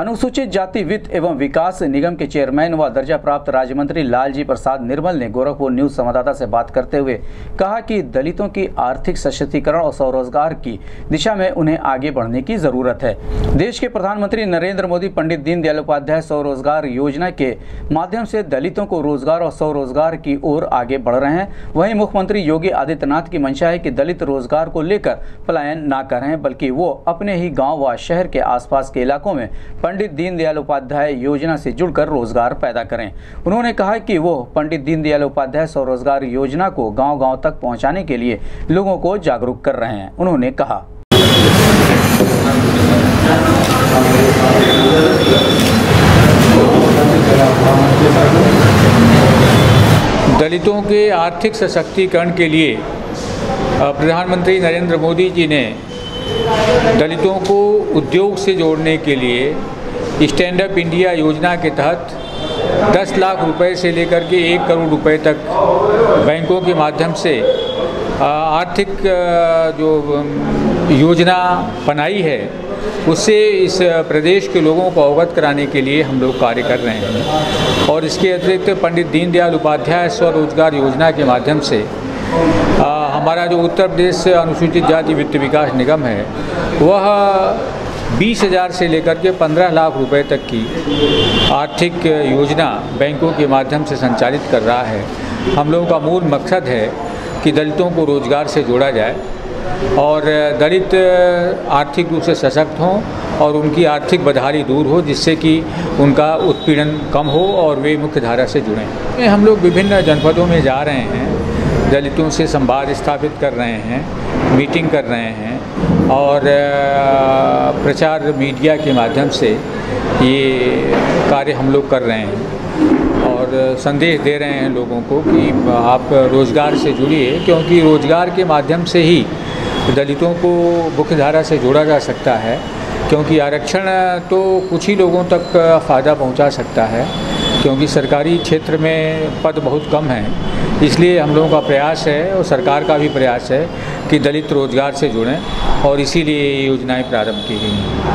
अनुसूचित जाति वित्त एवं विकास निगम के चेयरमैन व दर्जा प्राप्त राज्य मंत्री लालजी प्रसाद निर्मल ने गोरखपुर न्यूज़ संवाददाता से बात करते हुए कहा कि दलितों की आर्थिक सशक्तिकरण और स्वरोजगार की दिशा में उन्हें आगे बढ़ने की ज़रूरत है। देश के प्रधानमंत्री नरेंद्र मोदी, पंडित दीनदयाल उपाध्याय स्वरोजगार योजना के माध्यम से दलितों को रोज़गार और स्वरोजगार की ओर आगे बढ़ रहे हैं। वहीं मुख्यमंत्री योगी आदित्यनाथ की मंशा है कि दलित रोज़गार को लेकर पलायन न करें, बल्कि वो अपने ही गाँव व शहर के आसपास के इलाकों में पंडित दीनदयाल उपाध्याय योजना से जुड़कर रोज़गार पैदा करें। उन्होंने कहा कि वो पंडित दीनदयाल उपाध्याय स्वरोजगार योजना को गांव-गांव तक पहुँचाने के लिए लोगों को जागरूक कर रहे हैं, उन्होंने कहा। दलितों के आर्थिक सशक्तिकरण के लिए प्रधानमंत्री नरेंद्र मोदी जी ने दलितों को उद्योग से जोड़ने के लिए स्टैंड अप इंडिया योजना के तहत 10 लाख रुपए से लेकर के एक करोड़ रुपए तक बैंकों के माध्यम से आर्थिक जो योजना बनाई है उससे इस प्रदेश के लोगों को अवगत कराने के लिए हम लोग कार्य कर रहे हैं। और इसके अतिरिक्त पंडित दीनदयाल उपाध्याय स्वरोजगार योजना के माध्यम से आ, हमारा जो उत्तर प्रदेश अनुसूचित जाति वित्त विकास निगम है वह बीस हज़ार से लेकर के पंद्रह लाख रुपए तक की आर्थिक योजना बैंकों के माध्यम से संचालित कर रहा है। हम लोगों का मूल मकसद है कि दलितों को रोज़गार से जोड़ा जाए और दलित आर्थिक रूप से सशक्त हों और उनकी आर्थिक बदहाली दूर हो, जिससे कि उनका उत्पीड़न कम हो और वे मुख्य धारा से जुड़ें। हम लोग विभिन्न जनपदों में जा रहे हैं। दलितों से संवाद स्थापित कर रहे हैं, मीटिंग कर रहे हैं और प्रचार मीडिया के माध्यम से ये कार्य हम लोग कर रहे हैं और संदेश दे रहे हैं लोगों को कि आप रोज़गार से जुड़िए क्योंकि रोज़गार के माध्यम से ही दलितों को मुख्यधारा से जोड़ा जा सकता है क्योंकि आरक्षण तो कुछ ही लोगों तक फ़ायदा पहुँचा सकता है। क्योंकि सरकारी क्षेत्र में पद बहुत कम हैं। इसलिए हम लोगों का प्रयास है और सरकार का भी प्रयास है कि दलित रोज़गार से जुड़ें और इसीलिए योजनाएँ प्रारंभ की गई हैं।